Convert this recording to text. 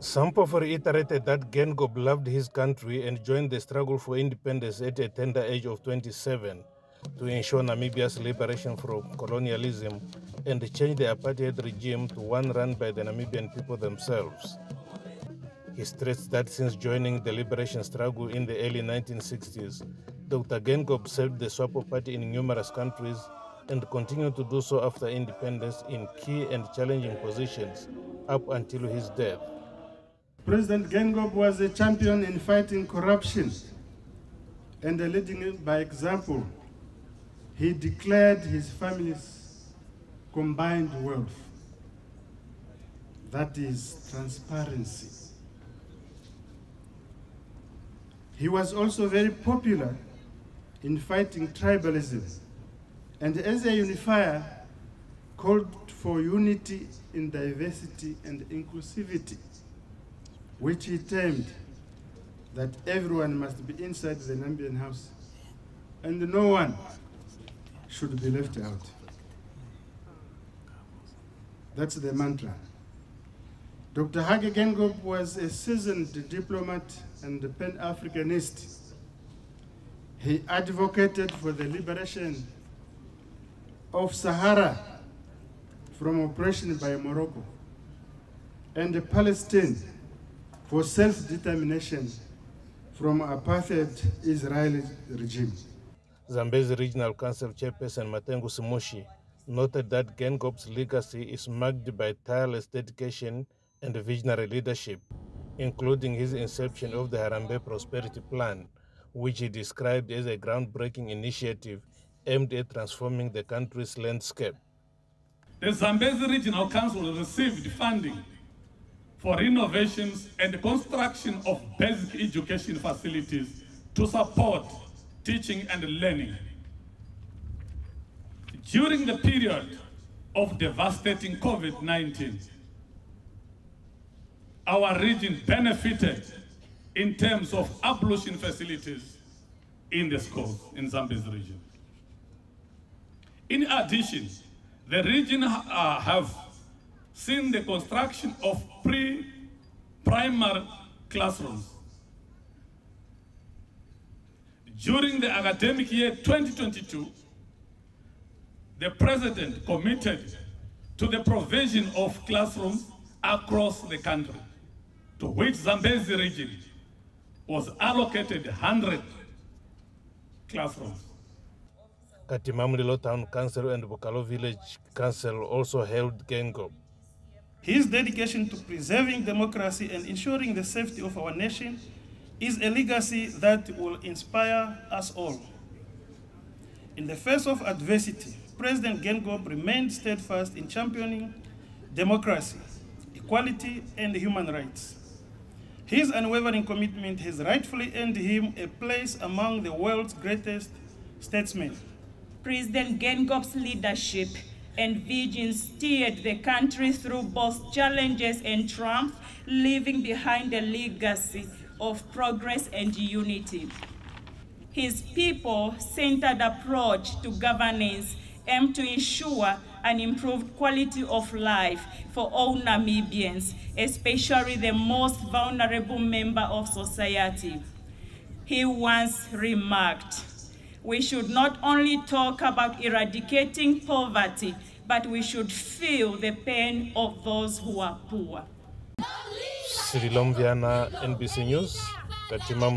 Sampof reiterated that Geingob loved his country and joined the struggle for independence at a tender age of 27 to ensure Namibia's liberation from colonialism and change the apartheid regime to one run by the Namibian people themselves. He stressed that since joining the liberation struggle in the early 1960s, Dr. Geingob served the SWAPO party in numerous countries and continued to do so after independence in key and challenging positions up until his death. President Geingob was a champion in fighting corruption and leading by example. He declared his family's combined wealth. That is transparency. He was also very popular in fighting tribalism and as a unifier called for unity in diversity and inclusivity which he termed that everyone must be inside the Namibian house and no one should be left out. That's the mantra. Dr. Hage Geingob was a seasoned diplomat and Pan-Africanist. He advocated for the liberation of Sahara from oppression by Morocco and Palestine for self-determination from apartheid Israeli regime. Zambezi Regional Council Chairperson Matengu Simushi noted that Geingob's legacy is marked by tireless dedication and visionary leadership, including his inception of the Harambee Prosperity Plan, which he described as a groundbreaking initiative aimed at transforming the country's landscape. The Zambezi Regional Council received funding for renovations and construction of basic education facilities to support teaching and learning. During the period of devastating COVID-19, our region benefited in terms of ablution facilities in the schools in Zambezi region. In addition, the region uh, have seen the construction of pre-primary classrooms. During the academic year 2022, the President committed to the provision of classrooms across the country, to which Zambezi region was allocated 100 classrooms. Katima Mulilo Town Council and Bukalo Village Council also held Geingob. His dedication to preserving democracy and ensuring the safety of our nation is a legacy that will inspire us all. In the face of adversity, President Geingob remained steadfast in championing democracy, equality, and human rights. His unwavering commitment has rightfully earned him a place among the world's greatest statesmen. President Geingob's leadership and vision steered the country through both challenges and triumphs, leaving behind a legacy of progress and unity. His people-centered approach to governance aimed to ensure an improved quality of life for all Namibians, especially the most vulnerable member of society. He once remarked, we should not only talk about eradicating poverty, but we should feel the pain of those who are poor. Cyril Mviana, NBC News, Katima